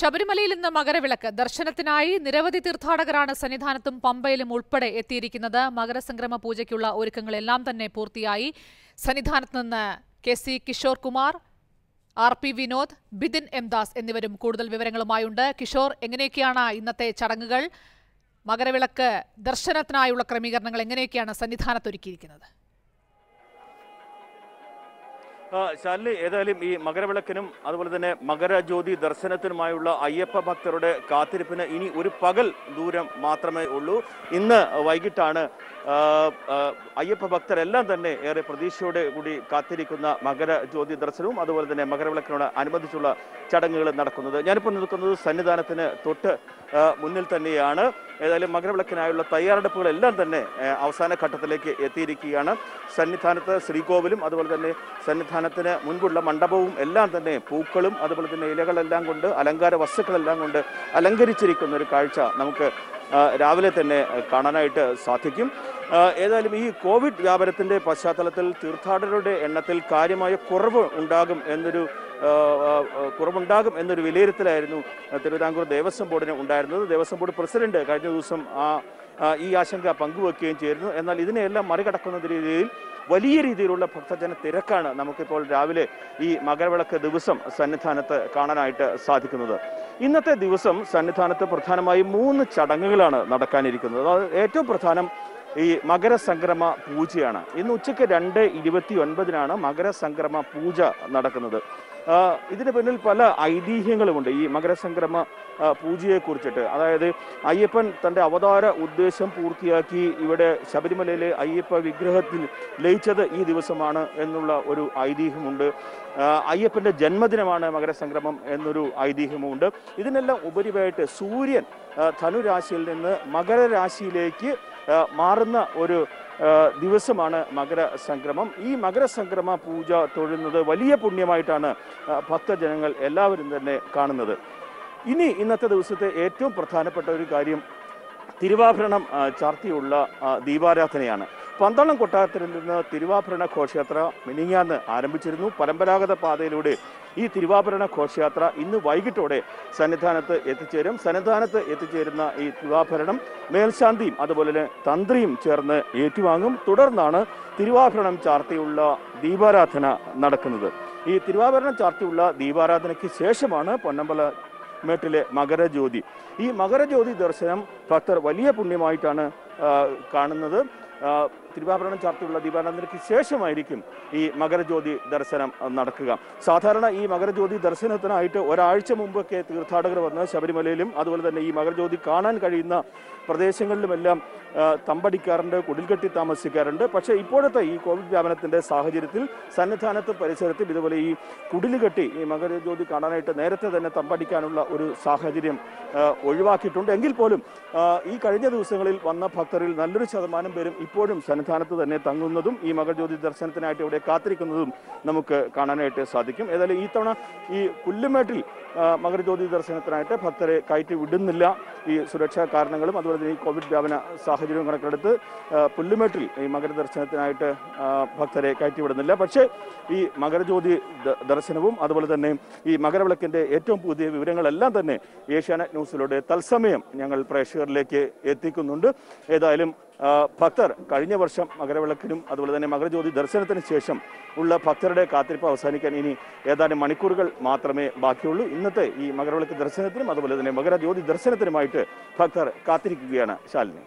ശബരിമലയിൽ ഇന്ന് മകരവിളക്ക്. ദർശനത്തിനായി നിരവധി തീർത്ഥാടകരാണ് സന്നിധാനത്തും പമ്പയിലും ഉൾപ്പെടെ എത്തിയിരിക്കുന്നത്. മകരസംക്രമ പൂജയ്ക്കുള്ള ഒരുക്കങ്ങളെല്ലാം തന്നെ പൂർത്തിയായി. സന്നിധാനത്ത് നിന്ന് K C Kishore Kumar R P Vinod Bidin M Das എന്നിവരും കൂടുതൽ വിവരങ്ങളുമായുണ്ട്. കിഷോർ എങ്ങനെയൊക്കെയാണ് ഇന്നത്തെ ചടങ്ങുകൾ? മകരവിളക്ക് ദർശനത്തിനായുള്ള ക്രമീകരണങ്ങൾ എങ്ങനെയൊക്കെയാണ് സന്നിധാനത്തൊരുക്കിയിരിക്കുന്നത് ആ, ശാലിനി ഏതായാലും ഈ മകരവിളക്കിനും അതുപോലെ തന്നെ മകരജ്യോതി ദർശനത്തിനുമായുള്ള അയ്യപ്പ ഭക്തരുടെ കാത്തിരിപ്പിന് ഇനി ഒരു പകൽ ദൂരം മാത്രമേ ഉള്ളൂ. ഇന്ന് വൈകിട്ടാണ് അയ്യപ്പ ഭക്തരെല്ലാം തന്നെ ഏറെ പ്രതീക്ഷയോടെ കൂടി കാത്തിരിക്കുന്ന മകരജ്യോതി ദർശനവും അതുപോലെ തന്നെ മകരവിളക്കിനോട് അനുബന്ധിച്ചുള്ള ചടങ്ങുകൾ നടക്കുന്നത്. ഞാനിപ്പോൾ നിൽക്കുന്നത് സന്നിധാനത്തിന് തൊട്ട് മുന്നിൽ തന്നെയാണ്. ഏതായാലും മകരവിളക്കിനായുള്ള തയ്യാറെടുപ്പുകളെല്ലാം തന്നെ അവസാന ഘട്ടത്തിലേക്ക് എത്തിയിരിക്കുകയാണ്. സന്നിധാനത്ത് ശ്രീകോവിലും അതുപോലെ തന്നെ സന്നിധാനത്തിന് മുൻപുള്ള മണ്ഡപവും എല്ലാം തന്നെ പൂക്കളും അതുപോലെ തന്നെ ഇലകളെല്ലാം കൊണ്ട് അലങ്കാര വസ്തുക്കളെല്ലാം കൊണ്ട് അലങ്കരിച്ചിരിക്കുന്ന ഒരു കാഴ്ച നമുക്ക് രാവിലെ തന്നെ കാണാനായിട്ട് സാധിക്കും. ഏതായാലും ഈ കോവിഡ് വ്യാപനത്തിന്റെ പശ്ചാത്തലത്തിൽ തീർത്ഥാടകരുടെ എണ്ണത്തിൽ കാര്യമായ കുറവ് ഉണ്ടാകും എന്നൊരു കുറവുണ്ടാകും എന്നൊരു വിലയിരുത്തലായിരുന്നു തിരുവിതാംകൂർ ദേവസ്വം ബോർഡിന് ഉണ്ടായിരുന്നത്. ദേവസ്വം ബോർഡ് പ്രസിഡന്റ് കഴിഞ്ഞ ദിവസം ആ, ഈ ആശങ്ക പങ്കുവെക്കുകയും ചെയ്തിരുന്നു. എന്നാൽ ഇതിനെയെല്ലാം മറികടക്കുന്ന രീതിയിൽ വലിയ രീതിയിലുള്ള ഭക്തജന തിരക്കാണ് നമുക്കിപ്പോൾ രാവിലെ ഈ മകരവിളക്ക് ദിവസം സന്നിധാനത്ത് കാണാനായിട്ട് സാധിക്കുന്നത്. ഇന്നത്തെ ദിവസം സന്നിധാനത്ത് പ്രധാനമായും മൂന്ന് ചടങ്ങുകളാണ് നടക്കാനിരിക്കുന്നത്. അത് ഏറ്റവും പ്രധാനം ഈ മകരസംക്രമ പൂജയാണ്. ഇന്ന് ഉച്ചയ്ക്ക് രണ്ട് ഇരുപത്തി ഒൻപതിനാണ് മകരസംക്രമ പൂജ നടക്കുന്നത്. ഇതിന് പിന്നിൽ പല ഐതിഹ്യങ്ങളുമുണ്ട് ഈ മകരസംക്രമ ആ, പൂജയെ കുറിച്ചിട്ട്. അതായത് അയ്യപ്പൻ തന്റെ അവതാര ഉദ്ദേശം പൂർത്തിയാക്കി ഇവിടെ ശബരിമലയിലെ അയ്യപ്പ വിഗ്രഹത്തിൽ ലയിച്ചത് ഈ ദിവസമാണ് എന്നുള്ള ഒരു ഐതിഹ്യമുണ്ട്. അയ്യപ്പന്റെ ജന്മദിനമാണ് മകരസംക്രമം എന്നൊരു ഐതിഹ്യമുണ്ട്. ഇതിനെല്ലാം ഉപരിയായിട്ട് സൂര്യൻ ധനുരാശിയിൽ നിന്ന് മകരരാശിയിലേക്ക് മാറുന്ന ഒരു ദിവസമാണ് മകരസംക്രമം. ഈ മകരസംക്രമ പൂജ തൊഴുന്നത് വലിയ പുണ്യമായിട്ടാണ് ഭക്തജനങ്ങൾ എല്ലാവരും തന്നെ കാണുന്നത്. ഇനി ഇന്നത്തെ ദിവസത്തെ ഏറ്റവും പ്രധാനപ്പെട്ട ഒരു കാര്യം തിരുവാഭരണം ചാർത്തിയുള്ള ദീപാരാധനയാണ്. പന്തളം കൊട്ടാരത്തിൽ നിന്ന് തിരുവാഭരണ ഘോഷയാത്ര മിനിങ്ങാന്ന് ആരംഭിച്ചിരുന്നു. പരമ്പരാഗത പാതയിലൂടെ ഈ തിരുവാഭരണ ഘോഷയാത്ര ഇന്ന് വൈകിട്ടോടെ സന്നിധാനത്ത് എത്തിച്ചേരും. സന്നിധാനത്ത് എത്തിച്ചേരുന്ന ഈ തിരുവാഭരണം മേൽശാന്തിയും അതുപോലെ തന്നെ തന്ത്രിയും ചേർന്ന് ഏറ്റുവാങ്ങും. തുടർന്നാണ് തിരുവാഭരണം ചാർത്തിയുള്ള ദീപാരാധന നടക്കുന്നത്. ഈ തിരുവാഭരണം ചാർത്തിയുള്ള ദീപാരാധനയ്ക്ക് ശേഷമാണ് പൊന്നമ്പല മേട്ടിലെ മകരജ്യോതി. ഈ മകരജ്യോതി ദർശനം ഭക്തർ വലിയ പുണ്യമായിട്ടാണ് കാണുന്നത്. തിരുവാഭരണം ചാർത്തിയുള്ള ദീപാരാധനയ്ക്ക് ശേഷമായിരിക്കും ഈ മകരജ്യോതി ദർശനം നടക്കുക. സാധാരണ ഈ മകരജ്യോതി ദർശനത്തിനായിട്ട് ഒരാഴ്ച മുമ്പൊക്കെ തീർത്ഥാടകർ വന്ന് ശബരിമലയിലും അതുപോലെ തന്നെ ഈ മകരജ്യോതി കാണാൻ കഴിയുന്ന പ്രദേശങ്ങളിലുമെല്ലാം തമ്പടിക്കാറുണ്ട് കുടിൽകെട്ടി താമസിക്കാറുണ്ട്. പക്ഷേ ഇപ്പോഴത്തെ ഈ കോവിഡ് വ്യാപനത്തിന്റെ സാഹചര്യത്തിൽ സന്നിധാനത്തും പരിസരത്തും ഇതുപോലെ ഈ കുടിലുകെട്ടി ഈ മകരജ്യോതി കാണാനായിട്ട് നേരത്തെ തന്നെ തമ്പടിക്കാനുള്ള ഒരു സാഹചര്യം ഒഴിവാക്കിയിട്ടുണ്ട്. എങ്കിൽ പോലും ഈ കഴിഞ്ഞ ദിവസങ്ങളിൽ വന്ന ഭക്തരിൽ നല്ലൊരു ശതമാനം പേരും ഇപ്പോഴും സന്നിധാനത്ത് തന്നെ തങ്ങുന്നതും ഈ മകരജ്യോതി ദർശനത്തിനായിട്ട് ഇവിടെ കാത്തിരിക്കുന്നതും നമുക്ക് കാണാനായിട്ട് സാധിക്കും. ഏതായാലും ഈ തവണ ഈ പുല്ലുമേട്ടിൽ മകരജ്യോതി ദർശനത്തിനായിട്ട് ഭക്തരെ കയറ്റി വിടുന്നില്ല ഈ സുരക്ഷാ കാരണങ്ങളും. അതുപോലെ തന്നെ ഈ കോവിഡ് വ്യാപന സാഹചര്യവും കണക്കെടുത്ത് പുല്ലുമേട്ടിൽ ഈ മകര ദർശനത്തിനായിട്ട് ഭക്തരെ കയറ്റി വിടുന്നില്ല. പക്ഷേ ഈ മകരജ്യോതി ദർശനവും അതുപോലെ തന്നെ ഈ മകരവിളക്കിന്റെ ഏറ്റവും പുതിയ വിവരങ്ങളെല്ലാം തന്നെ ഏഷ്യാനെറ്റ് ന്യൂസിലൂടെ തത്സമയം ഞങ്ങൾ പ്രേക്ഷകരിലേക്ക് എത്തിക്കുന്നുണ്ട്. ഏതായാലും ഭക്തർ കഴിഞ്ഞ വർഷം മകരവിളക്കിനും അതുപോലെ തന്നെ മകരജ്യോതി ദർശനത്തിന് ശേഷം ഉള്ള ഭക്തരുടെ കാത്തിരിപ്പ് അവസാനിക്കാൻ ഇനി ഏതാനും മണിക്കൂറുകൾ മാത്രമേ ബാക്കിയുള്ളൂ. ഇന്നത്തെ ഈ മകരവിളക്ക് ദർശനത്തിനും അതുപോലെ തന്നെ മകരജ്യോതി ദർശനത്തിനുമായിട്ട് ഭക്തർ കാത്തിരിക്കുകയാണ് ശാലിനി.